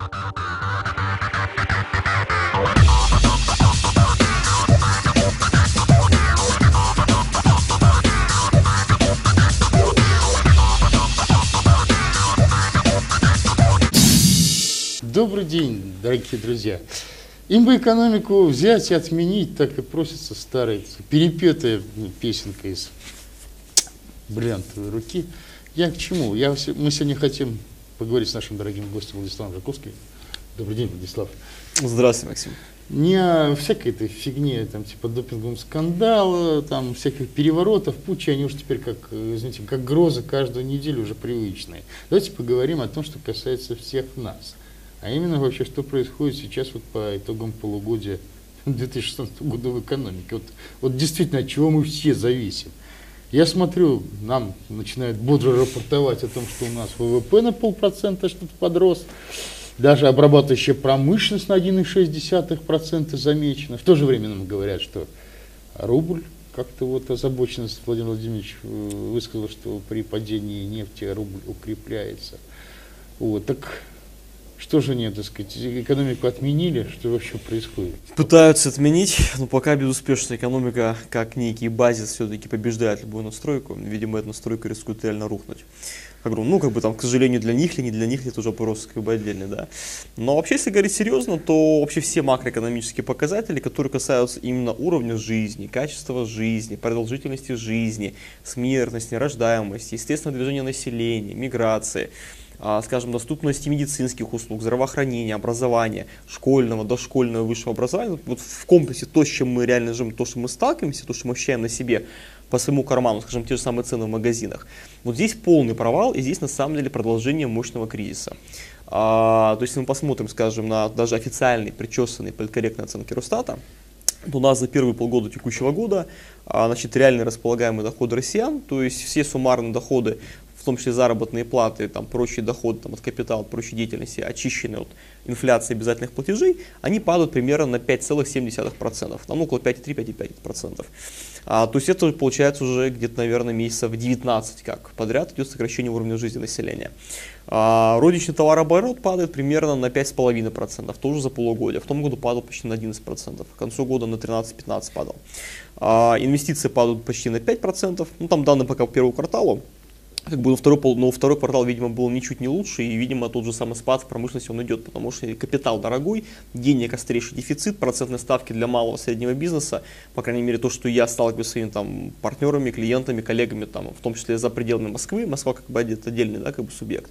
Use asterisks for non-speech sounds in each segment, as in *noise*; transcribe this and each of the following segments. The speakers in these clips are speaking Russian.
Добрый день, дорогие друзья. Им бы экономику взять и отменить, так и просится старая перепетая песенка из бриллиантовой руки. Я к чему? Я, мы сегодня хотим поговорить с нашим дорогим гостем Владиславом Жаковским. Добрый день, Владислав. Здравствуйте, Максим. Не о всякой этой фигне, там, типа допингового скандала, там, всяких переворотов, пучи, они уже теперь как, извините, как грозы каждую неделю уже привычные. Давайте поговорим о том, что касается всех нас. А именно вообще, что происходит сейчас вот по итогам полугодия *laughs* 2016 года в экономике. Вот, вот действительно, от чего мы все зависим. Я смотрю, нам начинают бодро рапортовать о том, что у нас ВВП на полпроцента что-то подрос. Даже обрабатывающая промышленность на 1,6% замечена. В то же время нам говорят, что рубль как-то вот озабоченность Владимир Владимирович э, высказал, что при падении нефти рубль укрепляется. Вот, так что же нет, так сказать, экономику отменили, что вообще происходит? Пытаются отменить, но пока безуспешно экономика, как некий базис, все-таки побеждает любую настройку. Видимо, эта настройка рискует реально рухнуть. Как ну, как бы там, к сожалению, для них ли, не для них ли, это уже вопрос как бы отдельный, да. Но вообще, если говорить серьезно, то вообще все макроэкономические показатели, которые касаются именно уровня жизни, качества жизни, продолжительности жизни, смертности, рождаемости, естественного движения населения, миграции, скажем, доступности медицинских услуг, здравоохранения, образования, школьного, дошкольного, высшего образования, вот в комплексе то, с чем мы реально живем, то, что мы сталкиваемся, то, что мы ощущаем на себе по своему карману, скажем, те же самые цены в магазинах. Вот здесь полный провал, и здесь на самом деле продолжение мощного кризиса. А, то есть, если мы посмотрим, скажем, на даже официальные, причесанные, политкорректные оценки Росстата, то у нас за первые полгода текущего года а, значит, реальные располагаемые доходы россиян, то есть все суммарные доходы в том числе заработные платы, там, прочие доходы там, от капитала, от прочей деятельности, очищенные от инфляции обязательных платежей, они падают примерно на 5,7%, там около 5,3-5,5%. А, то есть это получается уже где-то, наверное, месяцев 19 как подряд идет сокращение уровня жизни населения. А, розничный товарооборот падает примерно на 5,5%, тоже за полугодие. В том году падал почти на 11%, к концу года на 13-15% падал. А, инвестиции падают почти на 5%, ну там данные пока по первому кварталу, как бы второй, но второй квартал, видимо, был ничуть не лучше, и, видимо, тот же самый спад в промышленности он идет, потому что капитал дорогой, денег острейший дефицит, процентные ставки для малого и среднего бизнеса, по крайней мере, то, что я сталкиваюсь с своими там, партнерами, клиентами, коллегами, там, в том числе за пределами Москвы, Москва как бы отдельный да, как бы субъект.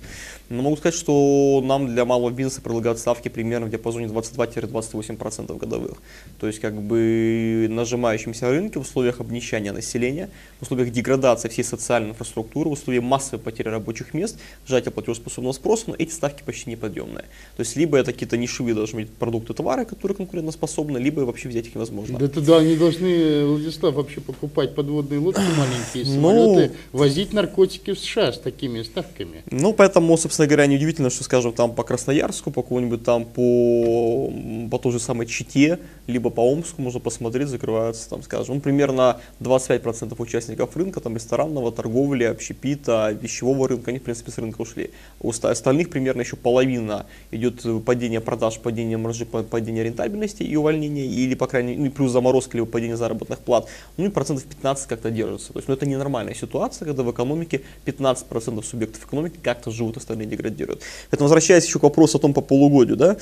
Но могу сказать, что нам для малого бизнеса предлагают ставки примерно в диапазоне 22-28% годовых. То есть, как бы нажимающемся рынке в условиях обнищания населения, в условиях деградации всей социальной инфраструктуры, в условиях условии массовой потери рабочих мест, сжатия платежеспособного спроса, но эти ставки почти неподъемные. То есть либо это какие-то нишевые должны быть продукты, товары, которые конкурентоспособны, либо вообще взять их невозможно. Да тогда они должны, Владислав, вообще покупать подводные лодки *clears throat* маленькие, ну, самолеты, ну, возить наркотики в США с такими ставками. Ну, поэтому, собственно говоря, неудивительно, что, скажем, там по Красноярску, по какому-нибудь там по, по той же самой Чите, либо по Омску можно посмотреть, закрываются там, скажем, ну, примерно 25% участников рынка, там ресторанного, торговли, общепита, с вещевого рынка, они, в принципе, с рынка ушли. У остальных примерно еще половина идет падение продаж, падение маржи, падение рентабельности и увольнение, или, по крайней мере, ну, плюс заморозка, либо падение заработных плат. Ну и процентов 15 как-то держится. То есть, ну, это ненормальная ситуация, когда в экономике 15% субъектов экономики как-то живут, остальные деградируют. Поэтому, возвращаясь еще к вопросу о том по полугодию, да,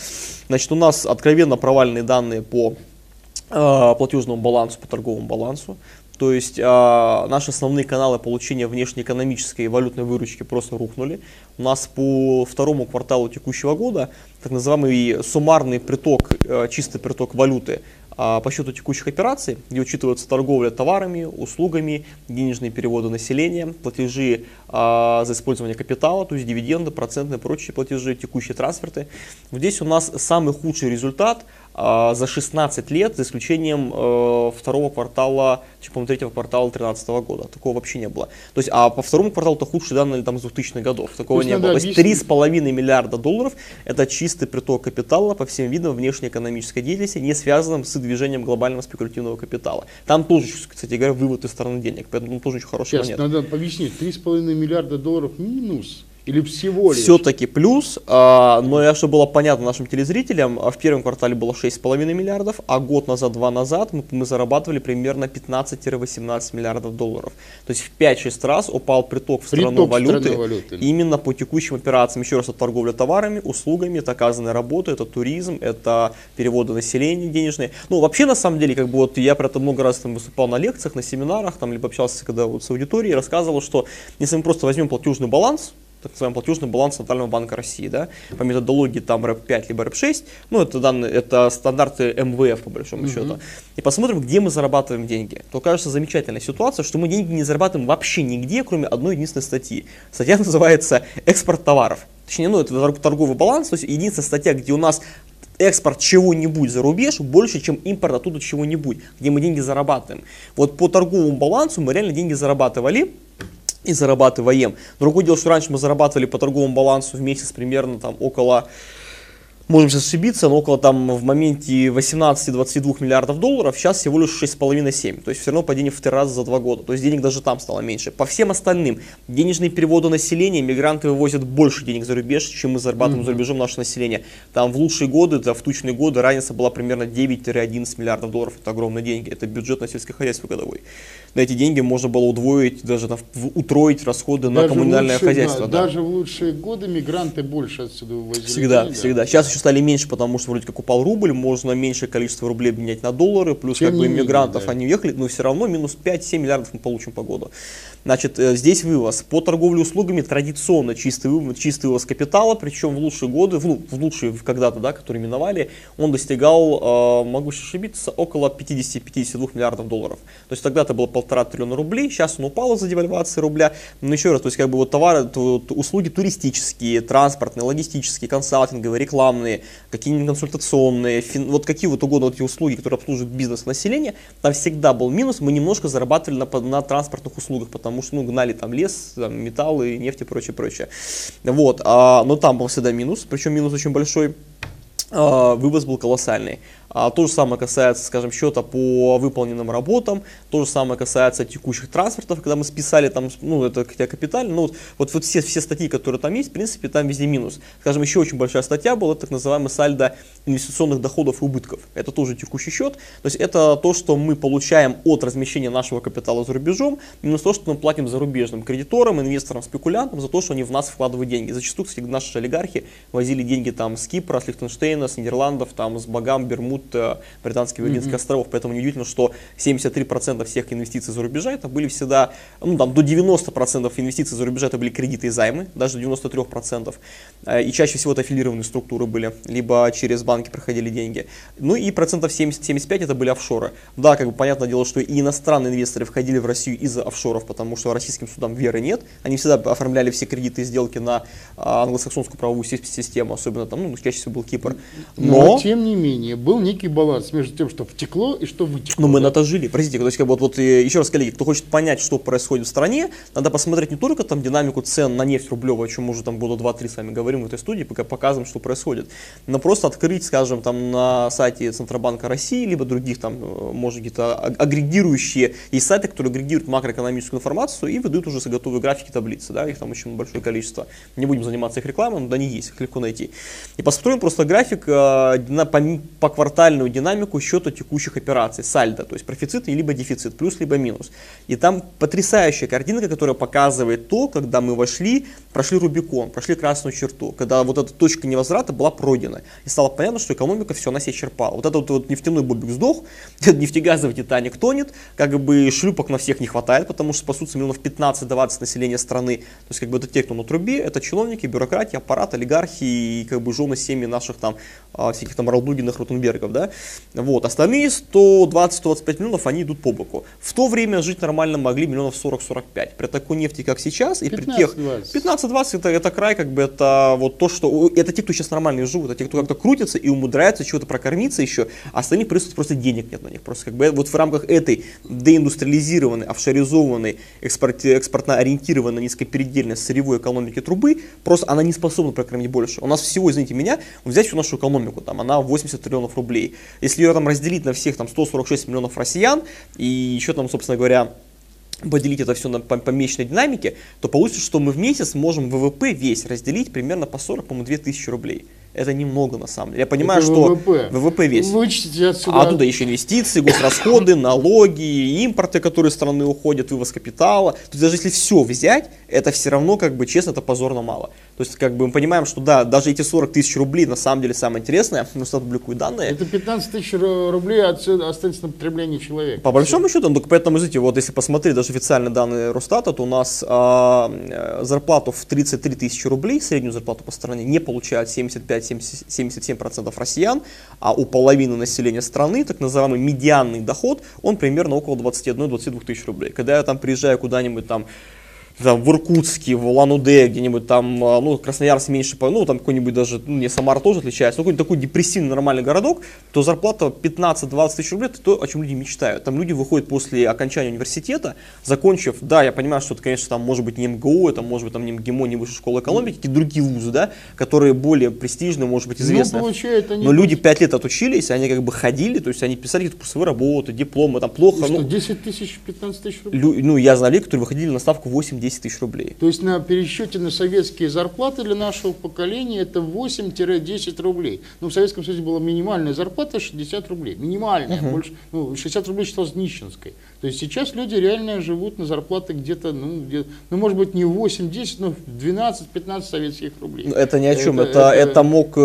значит, у нас откровенно провальные данные по э, платежному балансу, по торговому балансу. То есть а, наши основные каналы получения внешнеэкономической и валютной выручки просто рухнули. У нас по второму кварталу текущего года так называемый суммарный приток, а, чистый приток валюты а, по счету текущих операций, где учитывается торговля товарами, услугами, денежные переводы населения, платежи а, за использование капитала, то есть дивиденды, процентные прочие платежи, текущие трансферты. Здесь у нас самый худший результат – за 16 лет, за исключением э, второго квартала, типа, третьего квартала 2013 года. Такого вообще не было. То есть, а по второму кварталу это худшие данные там, с 2000-х годов. Такого не было. То есть 3,5 миллиарда долларов это чистый приток капитала по всем видам внешнеэкономической деятельности, не связанным с движением глобального спекулятивного капитала. Там тоже, кстати говоря, вывод из стороны денег, поэтому тоже очень хороший Сейчас, монет. надо объяснить, 3,5 миллиарда долларов минус Или всего лишь? Все-таки плюс, а, но я, чтобы было понятно нашим телезрителям, а в первом квартале было 6,5 миллиардов, а год назад, два назад мы, мы зарабатывали примерно 15-18 миллиардов долларов. То есть в 5-6 раз упал приток в страну Приток валюты, валюты. именно по текущим операциям. Еще раз, это торговля товарами, услугами, это оказанная работа, это туризм, это переводы населения денежные. Ну, вообще, на самом деле, как бы вот я про это много раз там выступал на лекциях, на семинарах, там, либо общался когда вот с аудиторией, рассказывал, что если мы просто возьмем платежный баланс, так называемый платежный баланс Центрального банка России, да, по методологии там РЭП-5 либо РЭП-6, ну, это данные, это стандарты МВФ, по большому Мгм. счету, и посмотрим, где мы зарабатываем деньги, то кажется замечательная ситуация, что мы деньги не зарабатываем вообще нигде, кроме одной единственной статьи. Статья *laughs* называется «Экспорт товаров». Точнее, ну, это торг- торговый баланс, то есть единственная статья, где у нас экспорт чего-нибудь за рубеж больше, чем импорт оттуда чего-нибудь, где мы деньги зарабатываем. Вот по торговому балансу мы реально деньги зарабатывали, и зарабатываем. Другое дело, что раньше мы зарабатывали по торговому балансу в месяц примерно там около, можем сейчас ошибиться, но около там в моменте 18-22 миллиардов долларов, сейчас всего лишь 6,5-7. То есть все равно падение в три раза за два года. То есть денег даже там стало меньше. По всем остальным, денежные переводы населения, мигранты вывозят больше денег за рубеж, чем мы зарабатываем за рубежом наше население. Там в лучшие годы, да, в тучные годы разница была примерно 9-11 миллиардов долларов. Это огромные деньги. Это бюджет на сельское хозяйство годовой. На эти деньги можно было удвоить, даже там, утроить расходы на Даже в коммунальное лучшие- хозяйство. да, да. Даже в лучшие годы мигранты больше отсюда вывозили. Всегда, денег, да. всегда. Сейчас еще стали меньше, потому что вроде как упал рубль, можно меньшее количество рублей обменять на доллары, плюс Тем как бы иммигрантов да. они уехали, но все равно минус 5-7 миллиардов мы получим по году. Значит, э, здесь вывоз. По торговле услугами традиционно чистый вывоз, чистый вывоз капитала, причем в лучшие годы, в, в лучшие когда-то, да, которые миновали, он достигал, э, могу ошибиться, около 50-52 миллиардов долларов. То есть тогда это было полтора триллиона рублей, сейчас он упал из-за девальвации рубля. Но еще раз, то есть как бы вот товары, ту- ту- услуги туристические, транспортные, логистические, консалтинговые, рекламные, какие-нибудь консультационные, фин- вот какие вот угодно вот эти услуги, которые обслуживают бизнес населения, там всегда был минус, мы немножко зарабатывали на, на транспортных услугах, потому что, ну, гнали там лес, там, металлы, нефть и прочее, прочее. Вот, а, но там был всегда минус, причем минус очень большой, а, вывоз был колоссальный. А, то же самое касается, скажем, счета по выполненным работам, то же самое касается текущих транспортов, когда мы списали там, ну, это хотя капитально, ну, вот, вот, вот все, все статьи, которые там есть, в принципе, там везде минус. Скажем, еще очень большая статья была, так называемый сальдо инвестиционных доходов и убытков. Это тоже текущий счет, то есть это то, что мы получаем от размещения нашего капитала за рубежом, минус то, что мы платим зарубежным кредиторам, инвесторам, спекулянтам за то, что они в нас вкладывают деньги. Зачастую, кстати, наши олигархи возили деньги там с Кипра, с Лихтенштейна, с Нидерландов, там, с Багам, Бермуд, э, Британских Виргинских островов. Поэтому неудивительно, что 73% всех инвестиций за рубежа это были всегда, ну там до 90% инвестиций за рубежа это были кредиты и займы, даже до 93%. Э, И чаще всего это аффилированные структуры были, либо через банки проходили деньги. Ну и процентов 70-75 это были офшоры. Да, как бы понятное дело, что и иностранные инвесторы входили в Россию из-за офшоров, потому что российским судам веры нет. Они всегда оформляли все кредиты и сделки на а, англосаксонскую правовую си- систему, особенно там, ну, чаще всего был Кипр. Но, тем не менее, был некий баланс между тем, что втекло и что вытекло. Ну, мы на это жили. Простите, то есть, как бы, вот, вот э, еще раз, коллеги, кто хочет понять, что происходит в стране, надо посмотреть не только там динамику цен на нефть рублевую, о чем мы уже там года 2-3 с вами говорим в этой студии, пока показываем, что происходит, но просто открыть, скажем, там на сайте Центробанка России, либо других там, э, может, какие-то аг- агрегирующие, есть сайты, которые агрегируют макроэкономическую информацию и выдают уже готовые графики, таблицы, да, их там очень большое количество. Не будем заниматься их рекламой, но да, они есть, их легко найти. И построим просто график э, по, по квартальную динамику счета текущих операций, сальдо, то есть профицит либо дефицит, плюс либо минус. И там потрясающая картинка, которая показывает то, когда мы вошли, прошли Рубикон, прошли красную черту, когда вот эта точка невозврата была пройдена. И стало понятно, что экономика все на себя черпала. Вот этот вот нефтяной бобик сдох, *laughs* нефтегазовый Титаник тонет, как бы шлюпок на всех не хватает, потому что спасутся миллионов 15-20 населения страны. То есть как бы это те, кто на трубе, это чиновники, бюрократия, аппарат, олигархи и как бы жены семьи наших там а, всяких там Ралдугиных, Ротенбергов, да. Вот. Остальные 120-125 миллионов, они идут по боку. В то время жить нормально могли миллионов 40-45. При такой нефти, как сейчас, и при тех 15-20. 15-20 это, это край, как бы это вот то, что это те, кто сейчас нормально живут, это те, кто как-то крутится и умудряется чего-то прокормиться еще, а остальных просто, просто денег нет на них. Просто как бы вот в рамках этой деиндустриализированной, офшоризованной, экспорт, экспортно ориентированной, низкопередельной сырьевой экономики трубы, просто она не способна прокормить больше. У нас всего, извините меня, взять всю нашу экономику, там она 80 триллионов рублей. Если ее там разделить на всех там 146 миллионов россиян и еще там, собственно говоря, поделить это все на, по, по месячной динамике, то получится, что мы в месяц можем ВВП весь разделить примерно по 40, по-моему, 2000 рублей. Это немного на самом деле. Я понимаю, Это что ВВП. ВВП весь. Вычтите отсюда. А оттуда еще инвестиции, госрасходы, *coughs* налоги, импорты, которые из страны уходят, вывоз капитала. То есть даже если все взять, это все равно, как бы, честно, это позорно мало. То есть, как бы мы понимаем, что да, даже эти 40 тысяч рублей на самом деле самое интересное, но что публикуют данные. Это 15 тысяч ру- рублей отсюда останется на потребление человека. По большому счету, ну, только поэтому, знаете, вот если посмотреть даже официальные данные Росстата, то у нас а, э, зарплату в 33 тысячи рублей, среднюю зарплату по стране, не получают 75-77% россиян, а у половины населения страны, так называемый медианный доход, он примерно около 21-22 тысяч рублей. Когда я там приезжаю куда-нибудь там там, в Иркутске, в Улан-Удэ, где-нибудь там, а, ну, Красноярск меньше, ну, там какой-нибудь даже, ну, не Самара тоже отличается, но какой-нибудь такой депрессивный нормальный городок, то зарплата 15-20 тысяч рублей, это то, о чем люди мечтают. Там люди выходят после окончания университета, закончив, да, я понимаю, что это, конечно, там может быть не МГУ, это может быть там не МГИМО, не Высшая школа экономики, какие-то другие вузы, да, которые более престижные, может быть, известные. Ну, получают они Но люди 5 лет отучились, они как бы ходили, то есть они писали какие-то курсовые работы, дипломы, там плохо, что, ну, 10 тысяч, 15 тысяч рублей. лю- ну, я знаю людей, которые выходили на ставку 8-10 тысяч рублей. То есть на пересчете на советские зарплаты для нашего поколения это 8-10 рублей. Ну, в Советском Союзе была минимальная зарплата 60 рублей. Минимальная. Больше, ну, 60 рублей считалось нищенской. То есть сейчас люди реально живут на зарплаты где-то, ну, где, ну может быть, не 8-10, но 12-15 советских рублей. Ну, Это ни о чем. Это- Это, это, это- мог, э,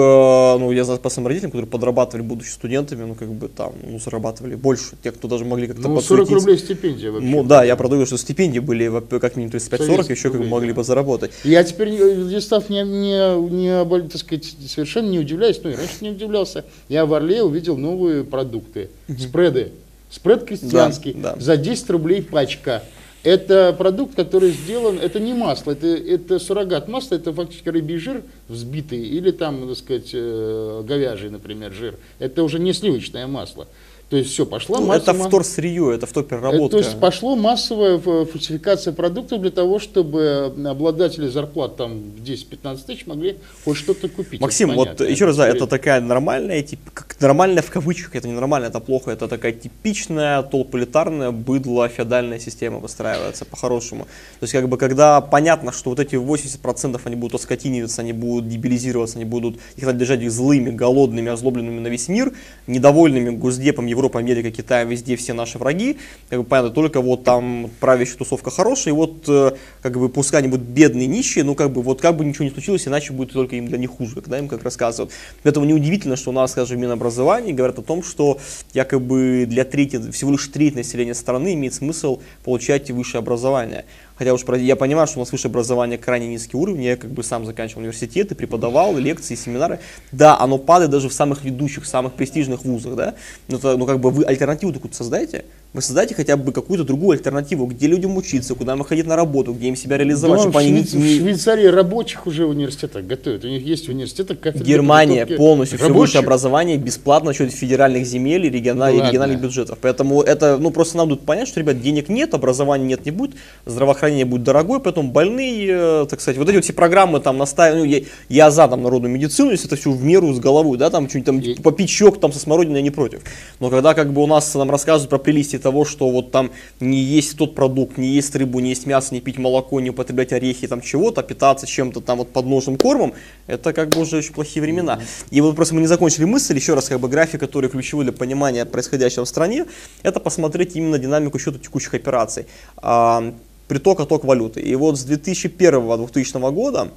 ну, я знаю по своим родителям, которые подрабатывали, будучи студентами, ну, как бы там, ну, зарабатывали больше. Те, кто даже могли как-то Ну, 40 подсуетиться. рублей стипендия вообще. Ну, да, я продаю, что стипендии были как минимум 35-40, Советских еще как бы могли да. бы заработать. Я теперь, э, Владислав, не, не, не так сказать, совершенно не удивляюсь, ну и раньше не удивлялся. Я в Орле увидел новые продукты, спреды. Спред крестьянский Да, да. за 10 рублей пачка. Это продукт, который сделан, это не масло, это, это суррогат масла, это фактически рыбий жир взбитый или там, так сказать, э, говяжий, например, жир. Это уже не сливочное масло. То есть все, пошла Ну, масса- это вторсырье, это Э, вторпереработка. То есть пошло массовая ф- фальсификация продуктов для того, чтобы обладатели зарплат там в 10-15 тысяч могли хоть что-то купить. Максим, Это вот понятно, еще раз, да, это такая нормальная, тип, как нормальная в кавычках, это не нормально, это плохо, это такая типичная толполитарная быдло феодальная система выстраивается по-хорошему. То есть как бы когда понятно, что вот эти 80% они будут оскотиниваться, они будут дебилизироваться, они будут их надо держать их злыми, голодными, озлобленными на весь мир, недовольными Госдепом Европа, Америка, Китай, везде все наши враги, как бы понятно, только вот там правящая тусовка хорошая, и вот э, как бы пускай они будут бедные, нищие, ну как бы вот как бы ничего не случилось, иначе будет только им для них хуже, когда им как рассказывают. Поэтому неудивительно, что у нас, скажем, в Минобразовании говорят о том, что якобы для трети, всего лишь треть населения страны имеет смысл получать высшее образование. Хотя уж я понимаю, что у нас высшее образование крайне низкий уровень, я как бы сам заканчивал университет и преподавал, лекции, семинары. Да, оно падает даже в самых ведущих, самых престижных вузах, да. Но, это, ну как бы вы альтернативу такую создайте. Вы создайте хотя бы какую-то другую альтернативу, где людям учиться, куда им ходить на работу, где им себя реализовать, Да, чтобы они не- в Швейцарии рабочих уже в университетах готовят. У них есть в университетах кафедры Германия полностью все рабочих. высшее образование бесплатно за счет федеральных земель и, региона- и Ладно. региональных бюджетов. Поэтому это, ну, просто нам тут понять, что, ребят, денег нет, образования нет, не будет, здравоохранение будет дорогое, поэтому больные, э, так сказать, вот эти вот все программы там настаивают, ну, я, я за там народную медицину, если это все в меру с головой, да, там что-нибудь там И- попить щек там со смородиной я не против. Но когда как бы у нас нам рассказывают про прелести того, что вот там не есть тот продукт, не есть рыбу, не есть мясо, не пить молоко, не употреблять орехи, там чего-то, а питаться чем-то там вот подножным кормом, это как бы уже очень плохие времена. И вот просто мы не закончили мысль, еще раз как бы график, который ключевой для понимания происходящего в стране, это посмотреть именно динамику счета текущих операций. А, приток, отток валюты. И вот с 2001-2000 года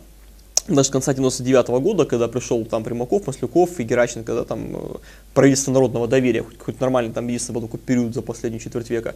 даже с конца 99 года, когда пришел там Примаков, Маслюков и Геращенко, когда там э, правительство народного доверия, хоть, хоть нормальный там единственный был такой период за последнюю четверть века,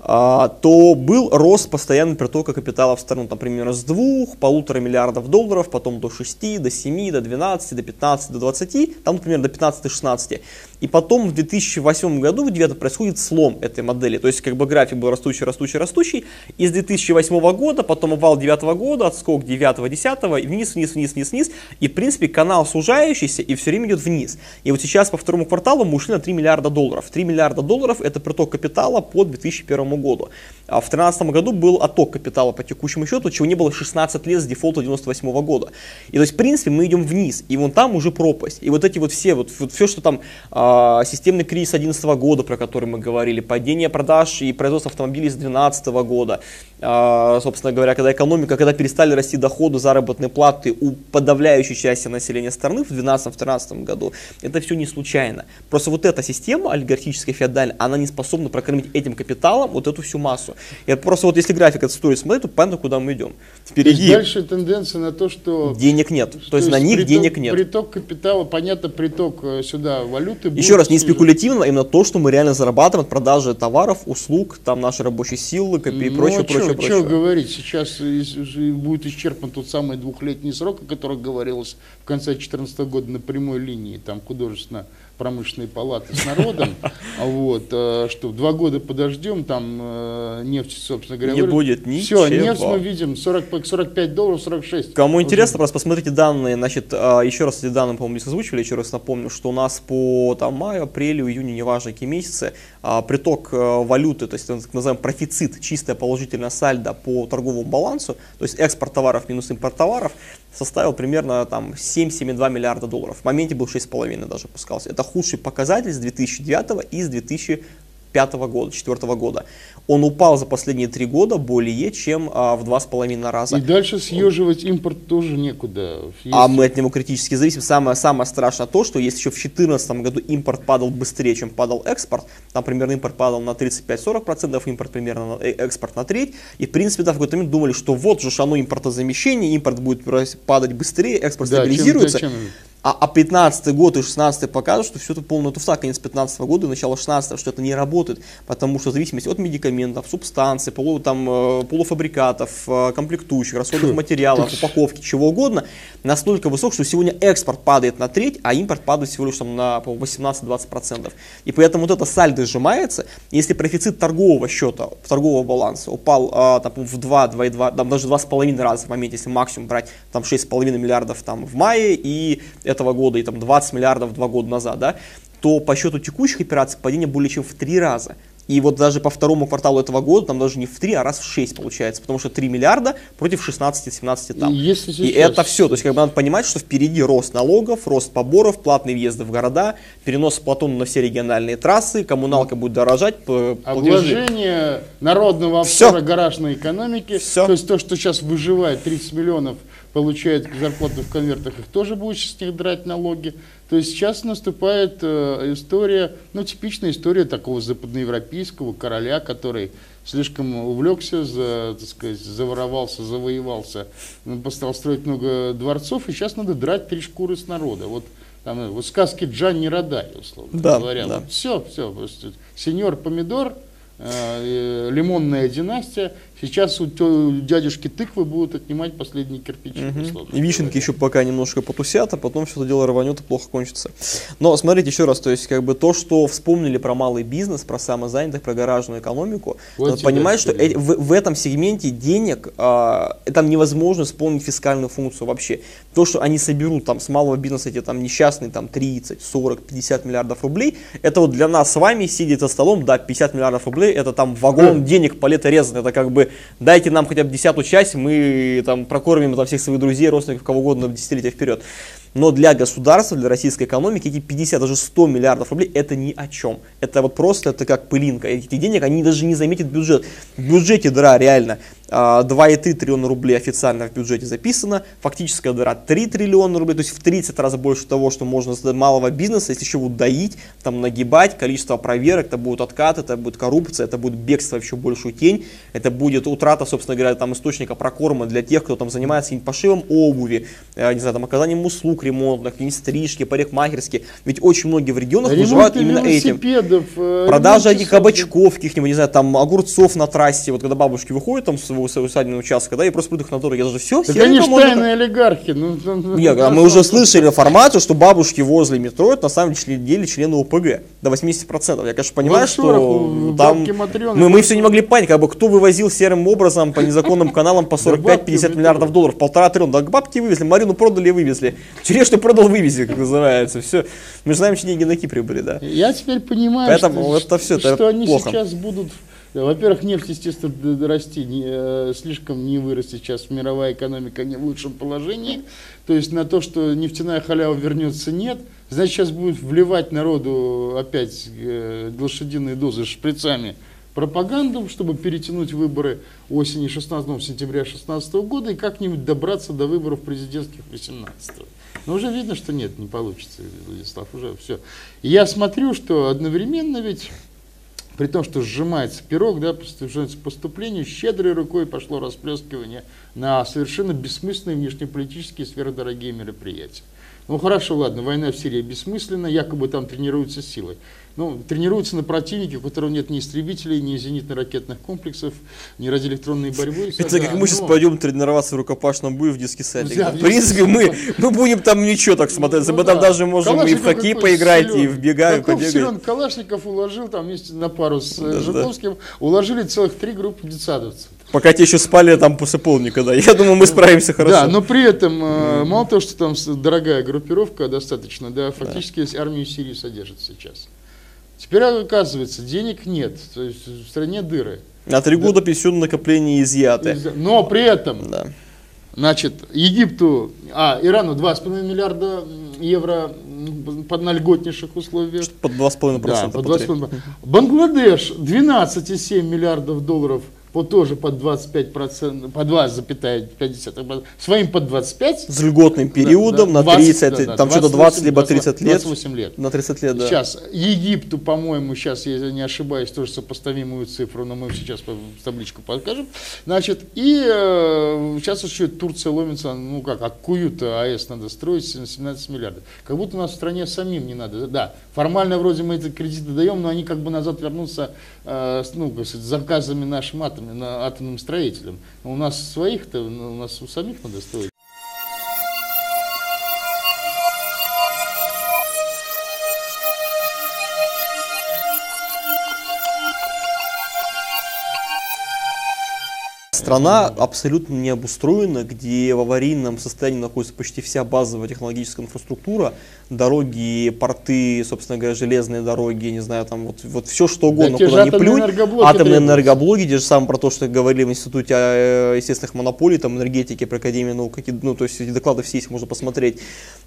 а, то был рост постоянный притока капитала в страну, там примерно с 2, полутора миллиардов долларов, потом до 6, до 7, до 12, до 15, до 20, там, например, до 15-16. И потом в 2008 году, в 2009 происходит слом этой модели, то есть как бы график был растущий, растущий, растущий, и с 2008 года, потом овал 9 года, отскок 9, 10 и вниз вниз, вниз, вниз, вниз, и, в принципе, канал сужающийся и все время идет вниз. И вот сейчас по второму кварталу мы ушли на 3 миллиарда долларов. 3 миллиарда долларов – это приток капитала по 2001 году. А в 2013 году был отток капитала по текущему счету, чего не было 16 лет с дефолта 98 года. И то есть, в принципе, мы идем вниз, и вон там уже пропасть. И вот эти вот все, вот, вот все, что там, э, системный кризис 2011 года, про который мы говорили, падение продаж и производства автомобилей с 2012 года, э, собственно говоря, когда экономика, когда перестали расти доходы, заработные платы у подавляющей части населения страны в 2012-2013 году, это все не случайно. Просто вот эта система олигархическая, феодальная, она не способна прокормить этим капиталом вот эту всю массу. И просто вот если график этой истории смотреть, то понятно, куда мы идем. Впереди. Дальше тенденция на то, что... Денег нет. То, то есть, на них приток, денег нет. Приток капитала, понятно, приток э, сюда валюты. Еще раз, не спекулятивно, а именно то, что мы реально зарабатываем от продажи товаров, услуг, там нашей рабочей силы и ну, прочее, а прочее, прочее. Что говорить, сейчас будет исчерпан тот самый двухлетний срок, о котором говорилось в конце 2014 года на прямой линии, там художественно промышленной палаты с народом, *laughs* вот, э, что два года подождем, там э, нефть, собственно говоря, не будет ничего. Все, нефть мы видим 40, 45 долларов, 46. Кому интересно, просто посмотрите данные, значит, а, еще раз эти данные, по-моему, не озвучивали, еще раз напомню, что у нас по там, маю, апрелю, июню, неважно какие месяцы, а, приток э, валюты, то есть так называемый профицит, чистое положительное сальдо по торговому балансу, то есть экспорт товаров минус импорт товаров, составил примерно там 7-7,2 миллиарда долларов. В моменте был 6,5 даже пускался. Это худший показатель с 2009 и с 2005 года, 2004 года он упал за последние три года более чем а, в два с половиной раза. И дальше съеживать импорт тоже некуда. Есть... А мы от него критически зависим. Самое, самое страшное то, что если еще в 2014 году импорт падал быстрее, чем падал экспорт, там примерно импорт падал на 35-40%, импорт примерно, э, экспорт на треть, и в принципе да, в какой-то момент думали, что вот же оно импортозамещение, импорт будет падать быстрее, экспорт да, стабилизируется. Чем, да, чем... А, а 15 год и 16 показывают, что все это полная туфта. Конец 15 года и начало 16 что это не работает, потому что зависимость от медикаментов, субстанций, полу, там, э, полуфабрикатов, э, комплектующих, расходов материалов, упаковки, чего угодно, настолько высок, что сегодня экспорт падает на треть, а импорт падает всего лишь там, на 18-20%. И поэтому вот это сальдо сжимается. Если профицит торгового счета, торгового баланса упал а, там, в 2, 2,2, там, даже 2,5 раза в моменте, если максимум брать там 6,5 миллиардов там, в мае и этого года и там 20 миллиардов два года назад, да, то по счету текущих операций падение более чем в три раза. И вот даже по второму кварталу этого года там даже не в 3, а раз в 6 получается, потому что 3 миллиарда против 16-17 там. И, если сейчас... и это все, то есть как бы надо понимать, что впереди рост налогов, рост поборов, платные въезды в города, перенос Платона на все региональные трассы, коммуналка будет дорожать. Обложение народного обзора гаражной экономики, все. то есть то, что сейчас выживает 30 миллионов получает зарплату в конвертах, их тоже будет с них драть налоги. То есть сейчас наступает э, история, ну, типичная история такого западноевропейского короля, который слишком увлекся, за, так сказать, заворовался, завоевался, стал строить много дворцов, и сейчас надо драть три шкуры с народа. Вот там э, вот сказки Джанни Радай, условно да, говоря. Да. Вот все, все, сеньор Помидор, э, лимонная династия, Сейчас у дядюшки тыквы будут отнимать последние кирпичи. Угу. И вишенки еще пока немножко потусят, а потом все это дело рванет и плохо кончится. Но смотрите еще раз, то есть как бы то, что вспомнили про малый бизнес, про самозанятых, про гаражную экономику, вот надо понимать, что э, в, в этом сегменте денег э, там невозможно исполнить фискальную функцию вообще. То, что они соберут там с малого бизнеса эти там несчастные там 30, 40, 50 миллиардов рублей, это вот для нас с вами сидит за столом, да, 50 миллиардов рублей, это там вагон денег по лето резан, это как бы дайте нам хотя бы десятую часть, мы там прокормим там, всех своих друзей, родственников, кого угодно в десятилетия вперед. Но для государства, для российской экономики эти 50, даже 100 миллиардов рублей это ни о чем. Это вот просто это как пылинка. Этих денег они даже не заметят бюджет. В бюджете дыра реально 2,3 а, триллиона рублей официально в бюджете записано, фактическая дыра 3 триллиона рублей, то есть в 30 раз больше того, что можно с малого бизнеса, если еще будут доить, там нагибать, количество проверок, это будут откаты, это будет коррупция, это будет бегство еще большую тень, это будет утрата, собственно говоря, там источника прокорма для тех, кто там занимается пошивом обуви, э, не знаю, там оказанием услуг ремонтных, стрижки, парикмахерские, ведь очень многие в регионах выживают именно этим. Э, Продажа этих кабачков каких-нибудь, не знаю, там огурцов на трассе, вот когда бабушки выходят там с своего усадебного участка, да, и просто будут их на дорогу. Я даже все, Так они же тайные олигархи. Ну, ну, ну, Нет, а мы уже слышали информацию, что бабушки возле метро, это на самом деле члены ОПГ, до 80%. Я, конечно, понимаю, что там... Мы, мы все не могли понять, как бы, кто вывозил серым образом по незаконным *laughs* каналам по 45-50 миллиардов долларов, полтора триллиона. Да бабки вывезли, Марину продали и вывезли. Черешню продал, вывезли, как называется. Все. Мы же знаем, что деньги на Кипре были, да. Я теперь понимаю, Поэтому что, это все, что это они плохо. сейчас будут во-первых, нефть, естественно, расти не, э, слишком не вырастет сейчас, мировая экономика не в лучшем положении. То есть на то, что нефтяная халява вернется, нет. Значит, сейчас будет вливать народу опять э, лошадиные дозы шприцами пропаганду, чтобы перетянуть выборы осени 16 ну, сентября 2016 года и как-нибудь добраться до выборов президентских 18 Но уже видно, что нет, не получится, Владислав, уже все. Я смотрю, что одновременно ведь при том, что сжимается пирог, да, сжимается поступление, щедрой рукой пошло расплескивание на совершенно бессмысленные внешнеполитические сверхдорогие мероприятия. Ну хорошо, ладно, война в Сирии бессмысленна, якобы там тренируются силой. Ну, тренируются на противнике, у которого нет ни истребителей, ни зенитно-ракетных комплексов, ни радиоэлектронной борьбы. *laughs* Это как мы сейчас пойдем тренироваться в рукопашном бою в. Да, да. в принципе, мы, мы будем там ничего так смотреть. Ну мы там да. даже можем и в хоккей поиграть, и в бега, и побегать. силен Калашников уложил там вместе на пару с э, да. Жуковским, уложили целых три группы детсадовцев. Пока те еще спали там после полника, да. Я думаю, мы справимся хорошо. Да, но при этом, э, мало того, что там дорогая группировка достаточно, да, фактически армию Сирии содержит сейчас. Теперь оказывается, денег нет, то есть в стране дыры. На три года пенсионное накопление изъяты. Но при этом, Да. значит, Египту, а, Ирану 2,5 миллиарда евро под на льготнейших условиях. Под 2,5%. Да, по по три. 20%. Бангладеш 12,7 миллиардов долларов по тоже под 25%, по 2,5, своим под 25. С льготным периодом Да, на да, 30, 20, да, там да, что-то 20 либо 28 30 лет. 28 лет. На 30 лет, да. Сейчас Египту, по-моему, сейчас, если я не ошибаюсь, тоже сопоставимую цифру, но мы сейчас табличку покажем. Значит, и э, сейчас еще Турция ломится, ну как, аккую-то АЭС надо строить на 17 миллиардов. Как будто у нас в стране самим не надо. Да, формально вроде мы эти кредиты даем, но они как бы назад вернутся э, ну, с заказами нашим на атомным строителям. У нас своих-то, ну, у нас у самих надо строить. Страна абсолютно не обустроена, где в аварийном состоянии находится почти вся базовая технологическая инфраструктура, дороги, порты, собственно говоря, железные дороги, не знаю, там вот, вот все что угодно, же куда ни атомные плюнь. энергоблоки Атомные требуются. энергоблоки, те же самые про то, что говорили в Институте э, естественных монополий, там энергетики при Академии наук, какие- ну то есть эти доклады все есть, можно посмотреть.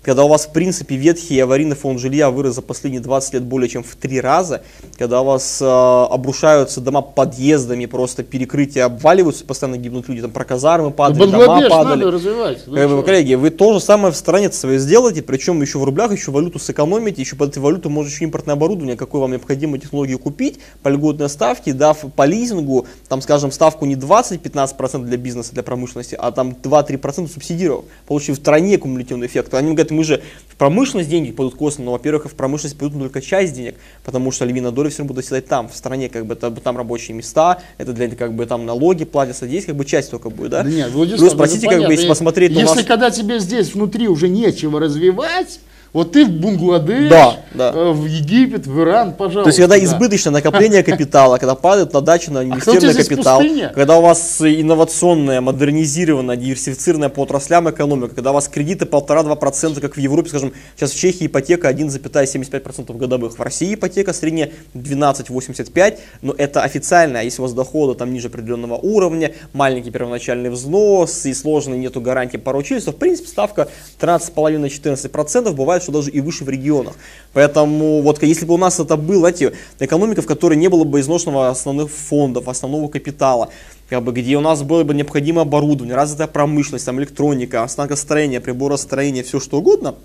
Когда у вас в принципе ветхий аварийный фонд жилья вырос за последние 20 лет более чем в три раза, когда у вас э, обрушаются дома подъездами, просто перекрытия обваливаются, постоянно гибнут люди, там про казармы падали, дома Бангладеш падали. надо развивать. Ну Как бы, коллеги, вы то же самое в стране свое сделаете, причем еще в рублях, еще валюту сэкономите, еще под эту валюту может еще импортное оборудование, какое вам необходимо технологию купить, по льготной ставке, дав по лизингу, там, скажем, ставку не 20-15% для бизнеса, для промышленности, а там 2-3% субсидировав, получив в стране кумулятивный эффект. Они говорят, мы же в промышленность деньги пойдут косвенно, но, во-первых, в промышленность пойдут только часть денег, потому что львиная доля все равно будет оседать там, в стране, как бы, это, там рабочие места, это для, как бы, там налоги платятся, здесь как бы часть только будет, да? Да нет, Владислав, Плюс, простите, как бы, если посмотреть, Если нас- когда тебе здесь внутри уже нечего развивать, вот ты в Бангладеш, Да, да. э, в Египет, в Иран, пожалуйста. То есть, когда да. избыточное накопление *laughs* капитала, когда падает на дачу, на тебе здесь капитал, когда у вас инновационная, модернизированная, диверсифицированная по отраслям экономика, когда у вас кредиты 1,5-2%, как в Европе, скажем, сейчас в Чехии ипотека 1,75% годовых, в России ипотека средняя 12,85%, но это официально, а если у вас доходы там ниже определенного уровня, маленький первоначальный взнос и сложный, нету гарантии поручительства, в принципе, ставка 13,5-14%, бывает, что даже и выше в регионах. Поэтому вот если бы у нас это было, знаете, экономика, в которой не было бы изношенного основных фондов, основного капитала, как бы, где у нас было бы необходимое оборудование, развитая промышленность, там, электроника, станкостроение, приборостроение, все что угодно,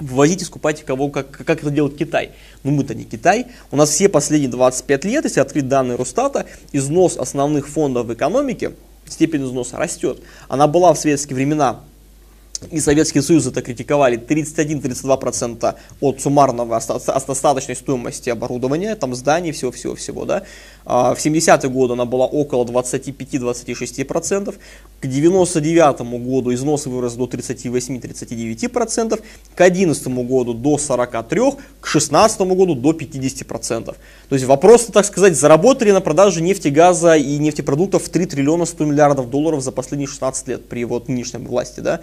ввозите, скупайте кого, как, как это делает Китай. Но мы-то не Китай. У нас все последние 25 лет, если открыть данные Росстата, износ основных фондов в экономике, степень износа растет. Она была в советские времена и Советский Союз это критиковали, 31-32% от суммарного остаточной стоимости оборудования, там зданий, всего-всего-всего, да. А в 70-е годы она была около 25-26%, к 99 году износ вырос до 38-39%, к 11 году до 43%, к 16 году до 50%. То есть вопрос, так сказать, заработали на продаже нефти, газа и нефтепродуктов в 3 триллиона 100 миллиардов долларов за последние 16 лет при вот нынешней власти, да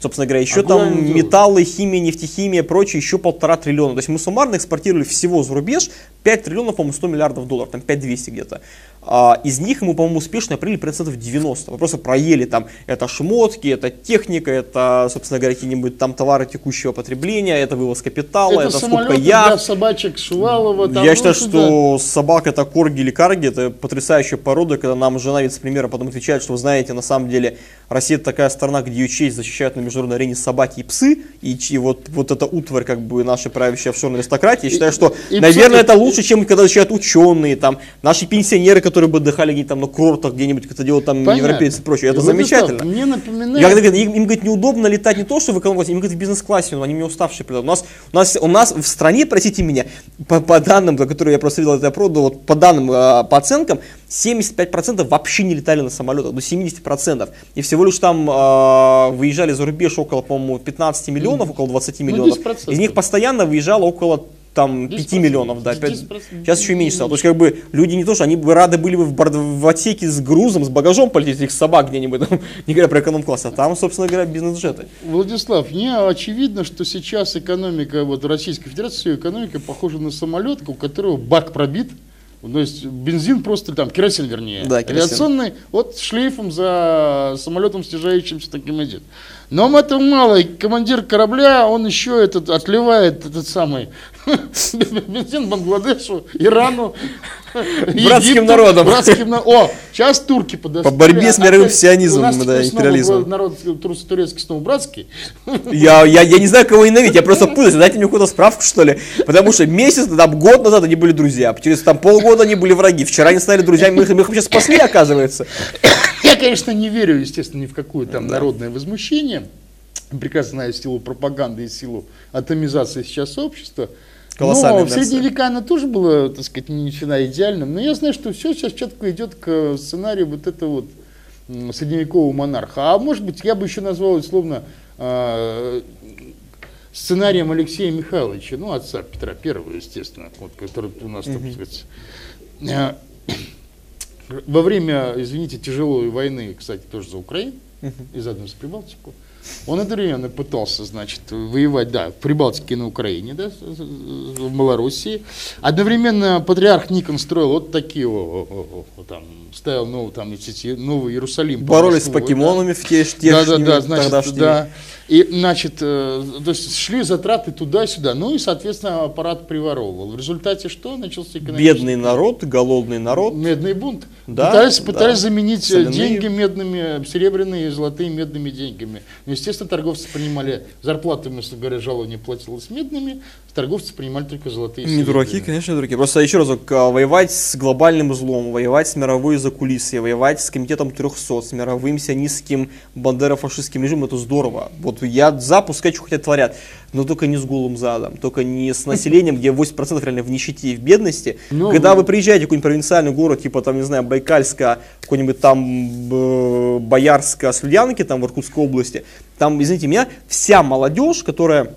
собственно говоря, еще а там металлы, химия, нефтехимия, прочее, еще полтора триллиона. То есть мы суммарно экспортировали всего за рубеж 5 триллионов, по-моему, 100 миллиардов долларов, там 5200 где-то. А, из них мы, по-моему, успешно определили процентов 90. Мы просто проели там, это шмотки, это техника, это, собственно говоря, какие-нибудь там товары текущего потребления, это вывоз капитала, это, это скупка яхт. собачек Шувалова. Там, Я ну, считаю, что собака это корги или карги, это потрясающая порода, когда нам жена вице-премьера потом отвечает, что вы знаете, на самом деле Россия такая страна, где ее честь защищают на международной арене собаки и псы, и, и вот, вот эта утварь, как бы, нашей правящей офшорной аристократии, я считаю, что, и, наверное, и, это лучше, чем когда защищают ученые, там, наши пенсионеры, которые бы отдыхали где-нибудь там на курортах, где-нибудь, как это делают там Понятно. европейцы и прочее. Это и замечательно. Мне напоминает... Я, говорю, им, им, говорит, неудобно летать не то, что в эконом им, говорит, в бизнес-классе, но они мне уставшие придут. У нас, у, нас, у нас в стране, простите меня, по, по данным, которые я просто видел это проду, вот по данным, а, по оценкам, 75% вообще не летали на самолетах, до 70%. И всего лишь там э, выезжали за рубеж около, по-моему, 15 миллионов, около 20 ну, миллионов. Ну, Из них постоянно выезжало около там 5 миллионов, да, 5, сейчас еще меньше стало. То есть, как бы, люди не то, что они бы рады были бы в, бар, в отсеке с грузом, с багажом полететь, их собак где-нибудь, *laughs* не говоря про эконом-класс, а там, собственно говоря, бизнес-джеты. Владислав, мне очевидно, что сейчас экономика, вот Российской Федерации, экономика похожа на самолет, у которого бак пробит, то есть бензин просто там, керосин вернее, да, керосин. авиационный, вот шлейфом за самолетом снижающимся таким идет. Но это мало, командир корабля, он еще этот, отливает этот самый *laughs* бензин Бангладешу, Ирану, *laughs* Братским народом. Братским, о, сейчас турки подошли. По борьбе с мировым сионизмом, да, империализмом. Народ турецкий снова братский. *laughs* Я, я, я не знаю, кого ненавидеть, я просто путаюсь. Дайте мне какую-то справку, что ли. Потому что месяц, там, год назад они были друзья, через там полгода они были враги. Вчера они стали друзьями, мы их, мы их сейчас спасли, оказывается. Конечно, не верю, естественно, ни в какое там народное возмущение. Прекрасно знаю силу пропаганды и силу атомизации сейчас общества. Но в средние века она тоже была, так сказать, не всегда идеальным. Но я знаю, что все сейчас четко идет к сценарию вот этого вот средневекового монарха. А может быть, я бы еще назвал условно э, сценарием Алексея Михайловича, ну, отца Петра Первого, естественно, вот, который у нас, так сказать, э, во время, извините, тяжелой войны, кстати, тоже за Украину, и заодно за Прибалтику, он одновременно пытался, значит, воевать, да, в Прибалтике и на Украине, да, в Малороссии. Одновременно патриарх Никон строил вот такие, о, о, о, там, ставил новый, там, новый Иерусалим. Боролись с покемонами да. в те, те да, да, да, значит, да. И, значит, э, то есть шли затраты туда-сюда, ну и, соответственно, аппарат приворовывал. В результате что? Начался экономический... Бедный народ, голодный народ. Медный бунт. Да, пытались, да. пытались заменить Соляные... деньги медными, серебряные и золотые медными деньгами. Ну, естественно, торговцы понимали, зарплаты, если говоря, жалование платилось медными, торговцы принимали только золотые Не дураки, конечно, дураки. Просто еще разок, а, воевать с глобальным злом, воевать с мировой закулисье, воевать с комитетом 300, с мировым сионистским бандеро-фашистским режимом, это здорово. Вот я за, пускай что хотят творят, но только не с голым задом, только не с населением, где 8% реально в нищете и в бедности. Ну, Когда вы приезжаете в какой-нибудь провинциальный город, типа там, не знаю, Байкальска, какой-нибудь там Боярска, Слюдянки, там в Иркутской области, там, извините меня, вся молодежь, которая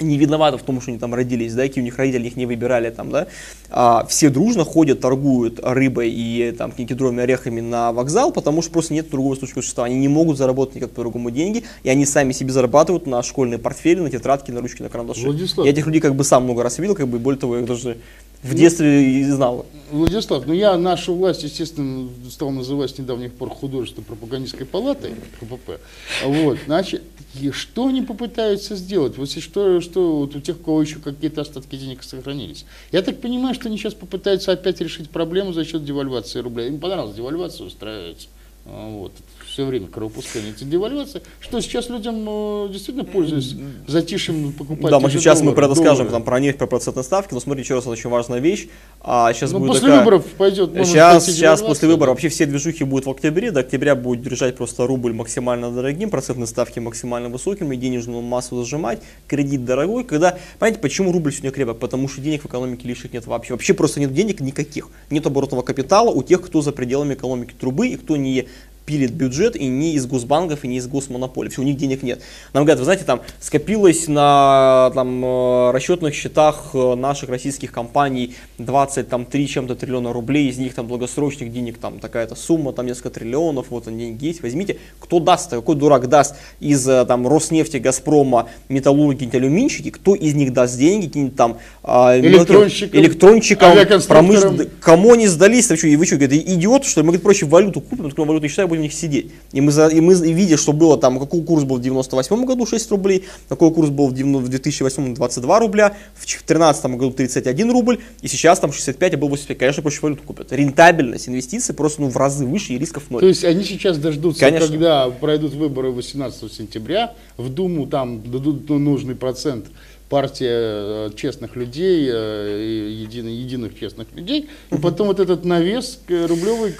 не виноваты в том, что они там родились, да, какие у них родители их не выбирали там, да, а, все дружно ходят, торгуют рыбой и там кедровыми орехами на вокзал, потому что просто нет другого источника существования, они не могут заработать никак по-другому деньги, и они сами себе зарабатывают на школьные портфели, на тетрадки, на ручки, на карандаши. Владислав. Я этих людей как бы сам много раз видел, как бы, более того, я их даже в детстве и знал. Владислав, ну я нашу власть, естественно, стал называть с недавних пор художественной пропагандистской палатой, КПП. Вот, значит, и что они попытаются сделать? Вот что, что вот у тех, у кого еще какие-то остатки денег сохранились. Я так понимаю, что они сейчас попытаются опять решить проблему за счет девальвации рубля. Им понравилось девальвацию устраивать. Вот. Все время кровопускание, эти девальвации, что сейчас людям э, действительно пользуясь затишьем покупать. Да, мы сейчас мы доллары, про это скажем доллары. там, про нефть, про процентные ставки, но смотри, еще раз, это очень важная вещь. А сейчас Ну, будет после такая... выборов пойдет. Сейчас, сейчас девальвация, после выборов вообще все движухи будут в октябре. До октября будет держать просто рубль максимально дорогим, процентные ставки максимально высокими, денежную массу зажимать, кредит дорогой. Когда, понимаете, почему рубль сегодня крепок? Потому что денег в экономике лишних нет вообще. Вообще просто нет денег никаких. Нет оборотного капитала у тех, кто за пределами экономики трубы и кто не пилит бюджет и не из госбанков, и не из госмонополий. Все, у них денег нет. Нам говорят, вы знаете, там скопилось на там, э, расчетных счетах э, наших российских компаний 20, там, 3 чем-то триллиона рублей, из них там долгосрочных денег там такая-то сумма, там несколько триллионов, вот они деньги есть, возьмите. Кто даст, какой дурак даст из э, там Роснефти, Газпрома, металлурги, какие-нибудь алюминщики, кто из них даст деньги, какие-нибудь там мелким Электронщикам, электронщикам, промышленным, кому они сдались, что, и вы что, говорите, идиот, что ли? Мы, говорит, проще валюту купим, откроем счета и будем в них сидеть. И мы, за, и мы видя, что было там, какой курс был в 98 году 6 рублей, какой курс был в, 90 в 2008 22 рубля, в 2013 году 31 рубль, и сейчас там 65, а был 85, конечно, проще валюту купят. Рентабельность инвестиций просто ну, в разы выше и рисков ноль. То есть они сейчас дождутся, Конечно. когда пройдут выборы 18 сентября, в Думу там дадут ну, нужный процент партия э, честных людей, э, и едино- единых честных людей, и потом вот этот навес э, рублевый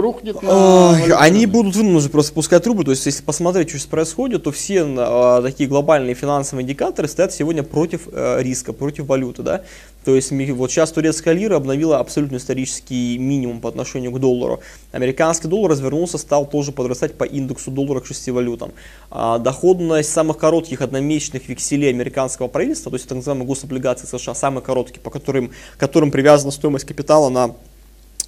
рухнет на... Они будут вынуждены просто пускать трубы. То есть, если посмотреть, что сейчас происходит, то все а, такие глобальные финансовые индикаторы стоят сегодня против э, риска, против валюты. Да? То есть, вот сейчас турецкая лира обновила абсолютно исторический минимум по отношению к доллару. Американский доллар развернулся, стал тоже подрастать по индексу доллара к шести валютам. А доходность самых коротких одномесячных векселей американского правительства, то есть так называемые гособлигации США, самые короткие, по которым, которым привязана стоимость капитала на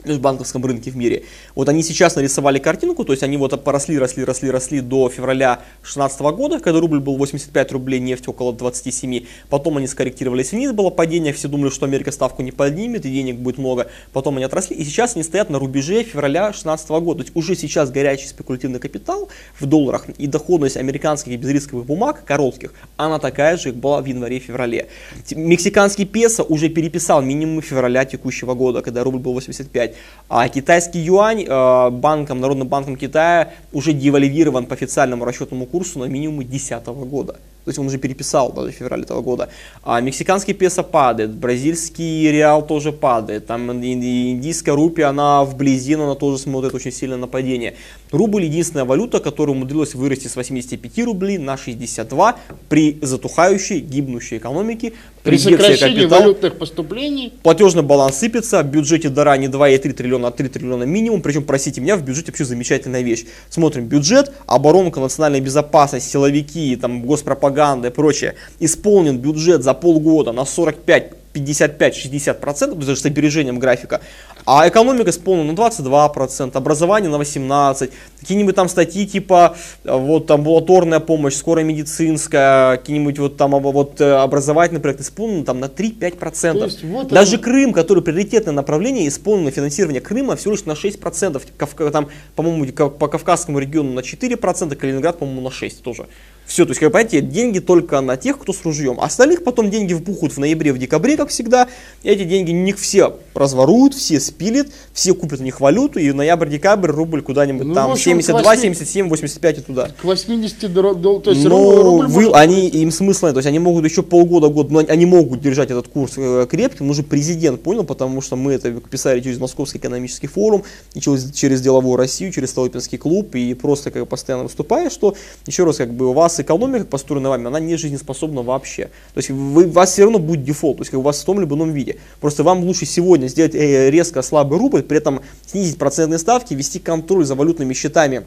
межбанковском рынке в мире. Вот они сейчас нарисовали картинку, то есть они вот поросли, росли, росли, росли до февраля 2016 года, когда рубль был 85 рублей, нефть около 27. Потом они скорректировались вниз, было падение, все думали, что Америка ставку не поднимет и денег будет много. Потом они отросли, и сейчас они стоят на рубеже февраля 2016 года. То есть уже сейчас горячий спекулятивный капитал в долларах и доходность американских безрисковых бумаг, коротких, она такая же, как была в январе-феврале. Мексиканский песо уже переписал минимум февраля текущего года, когда рубль был 85. А китайский юань э, банком, Народным банком Китая уже девальвирован по официальному расчетному курсу на минимум 2010 года. То есть он уже переписал даже в феврале этого года. А мексиканский песо падает, бразильский реал тоже падает. Там ин- ин- индийская рупия, она вблизи, но она тоже смотрит очень сильно на падение. Рубль единственная валюта, которая умудрилась вырасти с 85 рублей на 62 при затухающей, гибнущей экономике. При дефиците сокращении капитала. валютных поступлений Платежный баланс сыпется, в бюджете дара не 2,3 триллиона, а 3 триллиона минимум. Причем, простите меня, в бюджете вообще замечательная вещь. Смотрим бюджет, оборонка, национальная безопасность, силовики, там, госпропаганда и прочее. Исполнен бюджет за полгода на 45 55-60%, то есть даже с опережением графика, а экономика исполнена на 22%, образование на 18%, какие-нибудь там статьи типа э, вот амбулаторная помощь, скорая медицинская, какие-нибудь вот там вот э, образовательный проект исполнены там на 3-5%. То есть вот Даже оно. Крым, который приоритетное направление, исполнено финансирование Крыма всего лишь на 6%. Кавка- там, по-моему, по Кавказскому региону на 4%, Калининград, по-моему, на 6% тоже. Все, то есть, как вы понимаете, деньги только на тех, кто с ружьем. Остальных потом деньги вбухают в ноябре, в декабре, как всегда. Эти деньги них все разворуют, все спилят, все купят у них валюту, и ноябрь-декабрь рубль куда-нибудь Ну, там общем, к 72, восьми- 77, 85 и туда. к 80 дро- дол- то есть Но рубль, рубль вы- они, им смысла нет, то есть они могут еще полгода, год, но они могут держать этот курс э, крепким, уже президент понял, потому что мы это писали через Московский экономический форум, и через, через деловую Россию, через Столыпинский клуб, и просто как постоянно выступая, что, еще раз, как бы у вас экономика, построенная вами, она не жизнеспособна вообще. То есть вы, у вас все равно будет дефолт, то есть как у вас в том или ином виде. Просто вам лучше сегодня сделать э, резко слабый рубль, при этом снизить процентные ставки, вести контроль за валютными счетами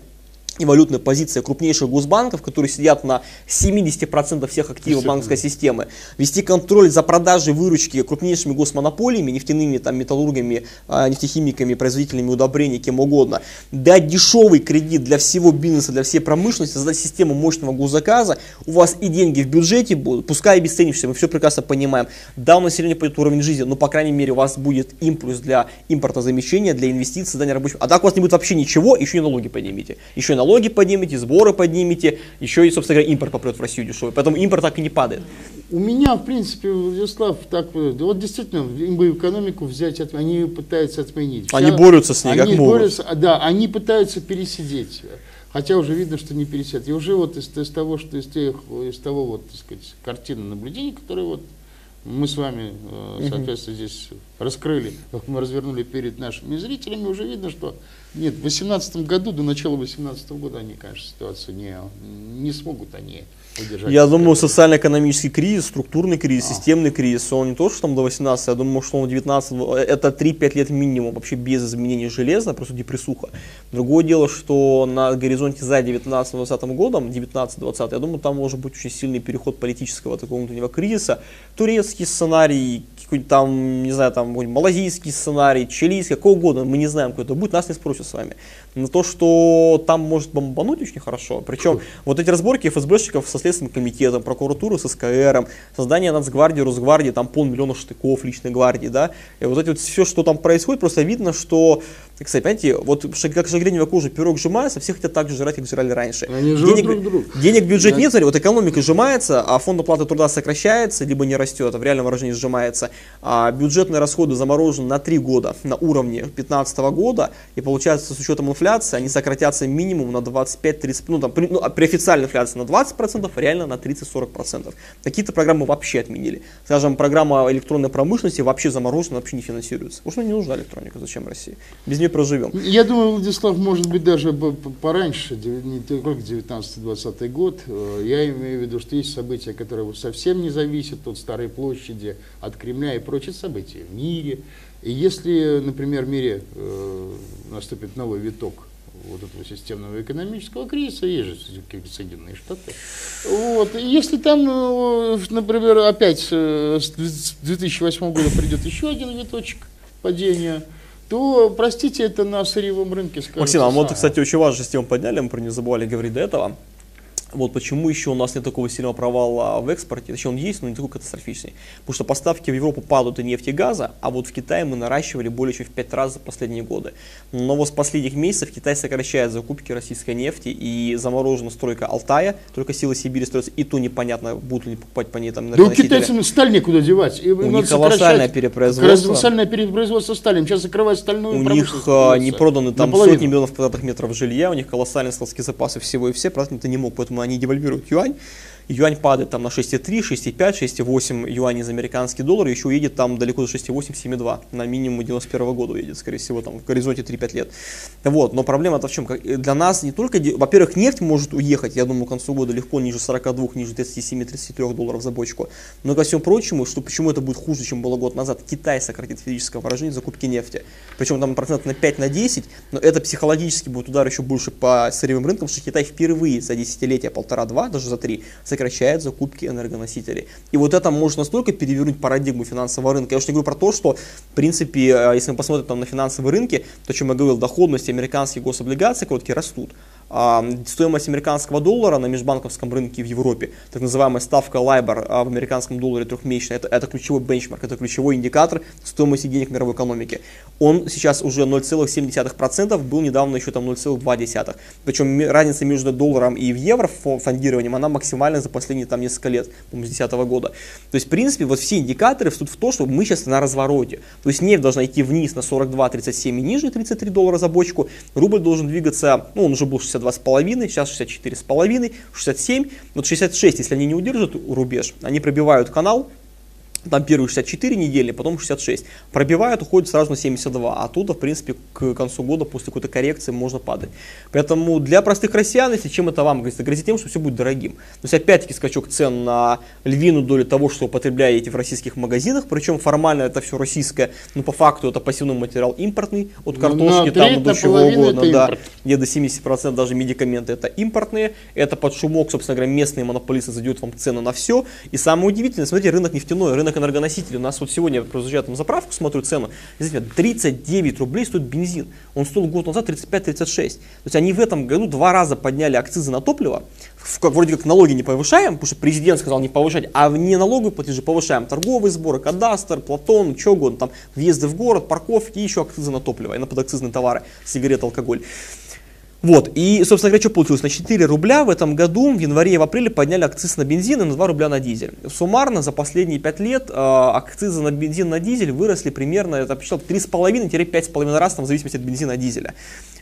и валютная позиция крупнейших госбанков, которые сидят на 70% всех активов банковской системы, вести контроль за продажей выручки крупнейшими госмонополиями, нефтяными, там, металлургами, а, нефтехимиками, производителями удобрений, кем угодно, дать дешевый кредит для всего бизнеса, для всей промышленности, создать систему мощного госзаказа, у вас и деньги в бюджете будут, пускай обесценившиеся, мы все прекрасно понимаем, да, у населения пойдет уровень жизни, но, по крайней мере, у вас будет импульс для импортозамещения, для инвестиций, создания рабочих. А так у вас не будет вообще ничего, еще и налоги поднимете. Еще и налоги поднимете, сборы поднимете, еще и, собственно говоря, импорт попрет в Россию дешевый. Поэтому импорт так и не падает. У меня, в принципе, Владислав, так вот, действительно, им бы экономику взять, они пытаются отменить. Они борются с ней, они как могут. борются, а, да, они пытаются пересидеть. Хотя уже видно, что не пересядет. И уже вот из, из того, что из, тех, из того вот, так сказать, картины наблюдений, которые вот мы с вами, э, соответственно, здесь раскрыли, как *laughs* мы развернули перед нашими зрителями, уже видно, что нет, в 2018 году, до начала 2018 года они, конечно, ситуацию не, не смогут они удержать. Я думаю, социально-экономический кризис, структурный кризис, а. системный кризис, он не то, что там до 18, я думаю, что он в 19, это 3-5 лет минимум, вообще без изменений железа, просто депрессуха. Другое дело, что на горизонте за 19-20 годом, 19-20, я думаю, там может быть очень сильный переход политического такого внутреннего кризиса. Турецкий сценарий, какой-нибудь там, не знаю, там малазийский сценарий, чилийский, какой угодно, мы не знаем, какой это будет, нас не спросят с вами. Но то, что там может бомбануть очень хорошо, причем вот эти разборки ФСБшников со Следственным комитетом, прокуратуры с СКРом, создание Нацгвардии, Росгвардии, там полмиллиона штыков личной гвардии, да, и вот эти вот все, что там происходит, просто видно, что кстати, понимаете, вот как шагреневая кожа, пирог сжимается, все хотят так же жрать, как жрали раньше. Они денег, друг друг. денег в бюджет да. нет, смотри, вот экономика сжимается, а фонд оплаты труда сокращается, либо не растет, а в реальном выражении сжимается. А бюджетные расходы заморожены на 3 года на уровне 2015 года, и получается с учетом инфляции они сократятся минимум на 25-30, ну там при, ну, а при официальной инфляции на 20%, а реально на 30-40%. Какие-то программы вообще отменили. Скажем, программа электронной промышленности вообще заморожена, вообще не финансируется. Потому что не нужна электроника, зачем России? Без нее проживем. Я думаю, Владислав, может быть, даже пораньше, не только 19-20 год. Э, я имею в виду, что есть события, которые совсем не зависят от Старой площади, от Кремля и прочие события в мире. И если, например, в мире э, наступит новый виток вот этого системного экономического кризиса, есть же Соединенные Штаты. Вот. И если там, э, например, опять с 2008 года придет еще один виточек падения, то, простите, это на сырьевом рынке скажем. Максим, а вот, кстати, очень важную тему подняли, мы про нее забывали говорить до этого. Вот почему еще у нас нет такого сильного провала в экспорте, точнее он есть, но не такой катастрофичный. Потому что поставки в Европу падают и нефти и газа, а вот в Китае мы наращивали более чем в 5 раз за последние годы. Но вот с последних месяцев Китай сокращает закупки российской нефти и заморожена стройка Алтая, только сила Сибири строится, и то непонятно, будут ли покупать по ней там Да у китайцев сталь некуда девать. И у них колоссальное перепроизводство. Колоссальное перепроизводство стали. Сейчас закрывать стальную У них а, не проданы там Наполовину. сотни миллионов квадратных метров жилья, у них колоссальные складские запасы всего и все, правда, это не мог, поэтому они девальвируют юань, юань падает там на 6,3, 6,5, 6,8 юаней за американский доллар, еще уедет там далеко до 6,8, 7,2, на минимум 91 года уедет, скорее всего, там в горизонте 3-5 лет. Вот, но проблема-то в чем? Для нас не только, во-первых, нефть может уехать, я думаю, к концу года легко ниже 42, ниже 37-33 долларов за бочку, но ко всему прочему, что почему это будет хуже, чем было год назад, Китай сократит физическое выражение закупки нефти, причем там процент на 5 на 10, но это психологически будет удар еще больше по сырьевым рынкам, что Китай впервые за десятилетия полтора-два, даже за три, сокращает закупки энергоносителей. И вот это может настолько перевернуть парадигму финансового рынка. Я уж не говорю про то, что, в принципе, э, если мы посмотрим там, на финансовые рынки, то, о чем я говорил, доходности американских гособлигаций короткие растут стоимость американского доллара на межбанковском рынке в Европе, так называемая ставка LIBOR а, в американском долларе трехмесячная, это, это ключевой бенчмарк, это ключевой индикатор стоимости денег мировой экономики. Он сейчас уже 0,7%, был недавно еще там 0,2%. Причем разница между долларом и евро фондированием, она максимальная за последние там несколько лет, по с 2010 года. То есть, в принципе, вот все индикаторы встают в то, что мы сейчас на развороте. То есть, нефть должна идти вниз на 42-37 и ниже 33 доллара за бочку, рубль должен двигаться, ну, он уже был 60 62,5, сейчас 64,5, 67. Вот 66, если они не удержат рубеж, они пробивают канал, там первые 64 недели, потом 66. Пробивают, уходят сразу на 72. А оттуда, в принципе, к концу года после какой-то коррекции можно падать. Поэтому для простых россиян, если чем это вам грозит, грозит тем, что все будет дорогим. То есть, опять-таки, скачок цен на львиную долю того, что употребляете в российских магазинах. Причем формально это все российское, но по факту это пассивный материал импортный. От картошки там до чего угодно. Да, где до 70% даже медикаменты это импортные. Это под шумок, собственно говоря, местные монополисты задают вам цены на все. И самое удивительное, смотрите, рынок нефтяной, рынок энергоносителей. У нас вот сегодня я проезжаю там заправку, смотрю цену, действительно, 39 рублей стоит бензин. Он стоил год назад 35-36. То есть они в этом году два раза подняли акцизы на топливо, как, вроде как налоги не повышаем, потому что президент сказал не повышать, а не налоговые платежи повышаем. Торговые сборы, кадастр, Платон, что угодно, там въезды в город, парковки и еще акцизы на топливо и на подакцизные товары, сигареты, алкоголь. Вот, и, собственно говоря, что получилось? На 4 рубля в этом году, в январе и в апреле подняли акциз на бензин и на 2 рубля на дизель. Суммарно за последние 5 лет э, акцизы на бензин на дизель выросли примерно, это посчитал, 3,5-5,5 раз, там, в зависимости от бензина и дизеля.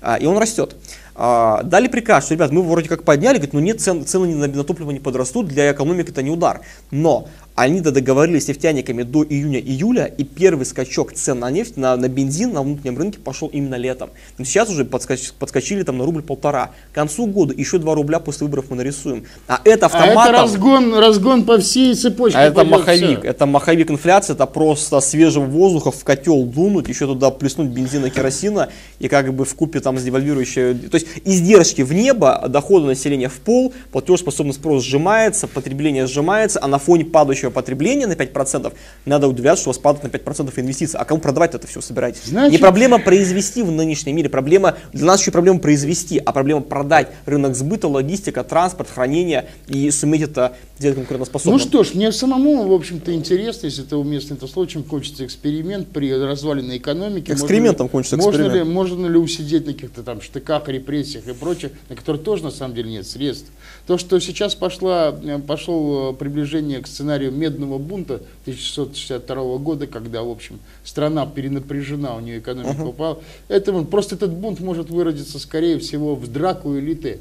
А, и он растет. А, дали приказ, что, ребят, мы вроде как подняли, говорит, ну нет, цен, цены на, на топливо не подрастут, для экономики это не удар. Но они-то договорились с нефтяниками до июня-июля, и первый скачок цен на нефть, на, на бензин на внутреннем рынке пошел именно летом. Но сейчас уже подскоч, подскочили там на рубль полтора. К концу года еще 2 рубля после выборов мы нарисуем. А это автоматом... А это разгон, разгон по всей цепочке. А это маховик. Все. Это маховик инфляции, это просто свежего воздуха в котел дунуть, еще туда плеснуть бензина, керосина, и как бы в купе там с девальвирующей... То есть издержки в небо, доходы населения в пол, платежеспособность спрос сжимается, потребление сжимается, а на фоне падающего общего потребления на 5%, надо удивляться, что у вас падает на 5% инвестиций. А кому продавать это все собираетесь? Значит... Не проблема произвести в нынешнем мире, проблема, для нас еще проблема произвести, а проблема продать рынок сбыта, логистика, транспорт, хранение и суметь это сделать конкурентоспособным. Ну что ж, мне самому, в общем-то, интересно, если это уместно это слово, чем кончится эксперимент при разваленной экономике. Экспериментом кончится эксперимент. Можно ли, можно ли усидеть на каких-то там штыках, репрессиях и прочее, на которые тоже на самом деле нет средств. То, что сейчас пошла, э, пошел приближение к сценарию медного бунта 1662 года, когда, в общем, страна перенапряжена, у нее экономика uh-huh. упала, это, просто этот бунт может выродиться, скорее всего, в драку элиты.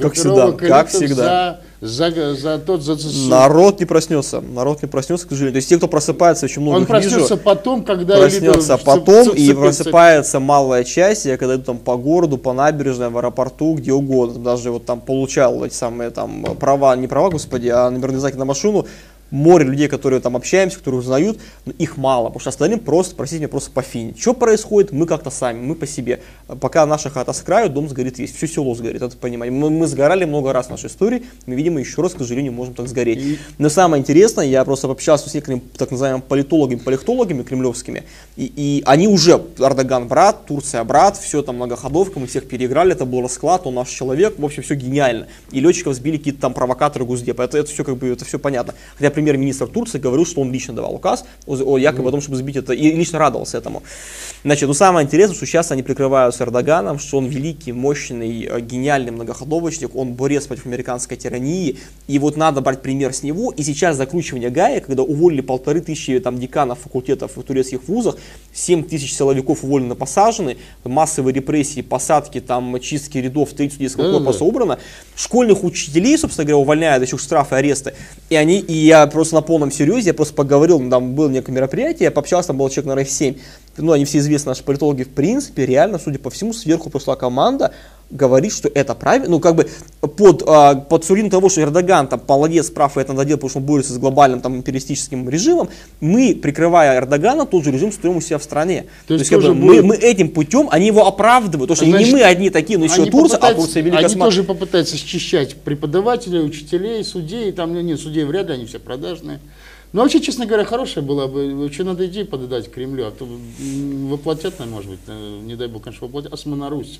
Как всегда, как всегда. За, за, за тот, за, за... Народ не проснется, народ не проснется, к сожалению. То есть те, кто просыпается, очень много Он проснется вижу, потом, когда проснется потом в, в, и просыпается малая часть, я когда иду там по городу, по набережной, в аэропорту, где угодно, даже вот там получал эти самые там права, не права, господи, а номерные знаки на машину, море людей, которые там общаемся, которые узнают, но их мало, потому что остальным просто, простите меня, просто по фине. Что происходит, мы как-то сами, мы по себе. Пока наша хата с краю, дом сгорит весь, все село сгорит, это понимаем. Мы, мы сгорали много раз в нашей истории, мы, видимо, еще раз, к сожалению, можем так сгореть. И... Но самое интересное, я просто общался с некоторыми так называемыми политологами, политологами кремлевскими, и, и они уже, Эрдоган брат, Турция брат, все там многоходовка, мы всех переиграли, это был расклад, он наш человек, в общем, все гениально. И летчиков сбили какие-то там провокаторы Гуздепа, это, это все как бы, это все понятно. Хотя премьер-министр Турции говорил, что он лично давал указ о, якобы о том, чтобы сбить это, и лично радовался этому. Значит, ну самое интересное, что сейчас они прикрываются Эрдоганом, что он великий, мощный, э, гениальный многоходовочник, он борец против американской тирании, и вот надо брать пример с него, и сейчас закручивание Гая, когда уволили полторы тысячи там деканов факультетов в турецких вузах, 7 тысяч силовиков уволены, посажены, массовые репрессии, посадки, там чистки рядов, 30 судейского корпуса убрано, школьных учителей, собственно говоря, увольняют, еще штрафы, аресты, и они, и я просто на полном серьезе, я просто поговорил, там было некое мероприятие, я пообщался, там был человек на РФ-7, ну, они все известны, наши политологи, в принципе, реально, судя по всему, сверху пришла команда, говорит, что это правильно, ну, как бы под, а, под сурин того, что Эрдоган там молодец, прав, и это надо делать, потому что он борется с глобальным там империалистическим режимом, мы, прикрывая Эрдогана, тот же режим строим у себя в стране. То, То есть, как бы, будет... мы, мы этим путем, они его оправдывают, потому что Значит, не мы одни такие, но еще Турция, а Турция Великая Они тоже попытаются счищать преподавателей, учителей, судей, там, нет, судей вряд ли, они все продажные. Ну, вообще, честно говоря, хорошая была бы. Что надо идти подать Кремлю, а то воплотят, может быть, э, не дай бог, конечно, воплотят, Османарусь.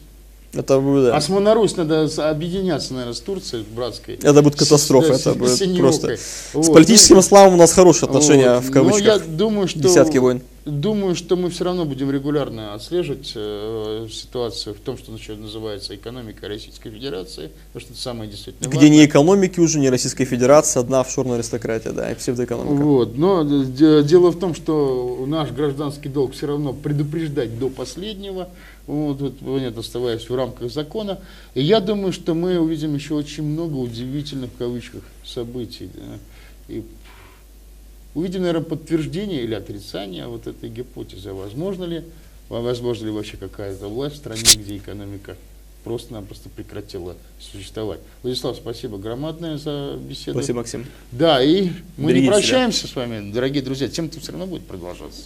Это будет, да. Османарусь надо объединяться, наверное, с Турцией братской. Это будет катастрофа, с, это будет с просто. Вот. С политическим ну, исламом у нас хорошие отношения, вот. в кавычках. Но я думаю, что... Десятки войн. Думаю, что мы все равно будем регулярно отслеживать э, ситуацию в том, что значит, называется экономика Российской Федерации, потому что это самое действительно Где важное. не экономики уже, не Российская Федерация, одна офшорная аристократия, да, и псевдоэкономика. Вот, но дело в том, что наш гражданский долг все равно предупреждать до последнего, вот, вот, оставаясь в рамках закона. И я думаю, что мы увидим еще очень много удивительных, в кавычках, событий. Да, и увидим, наверное, подтверждение или отрицание вот этой гипотезы. Возможно ли, возможно ли вообще какая-то власть в стране, где экономика просто-напросто прекратила существовать. Владислав, спасибо громадное за беседу. Спасибо, Максим. Да, и мы Берегите не прощаемся себя. с вами, дорогие друзья. Тем-то все равно будет продолжаться.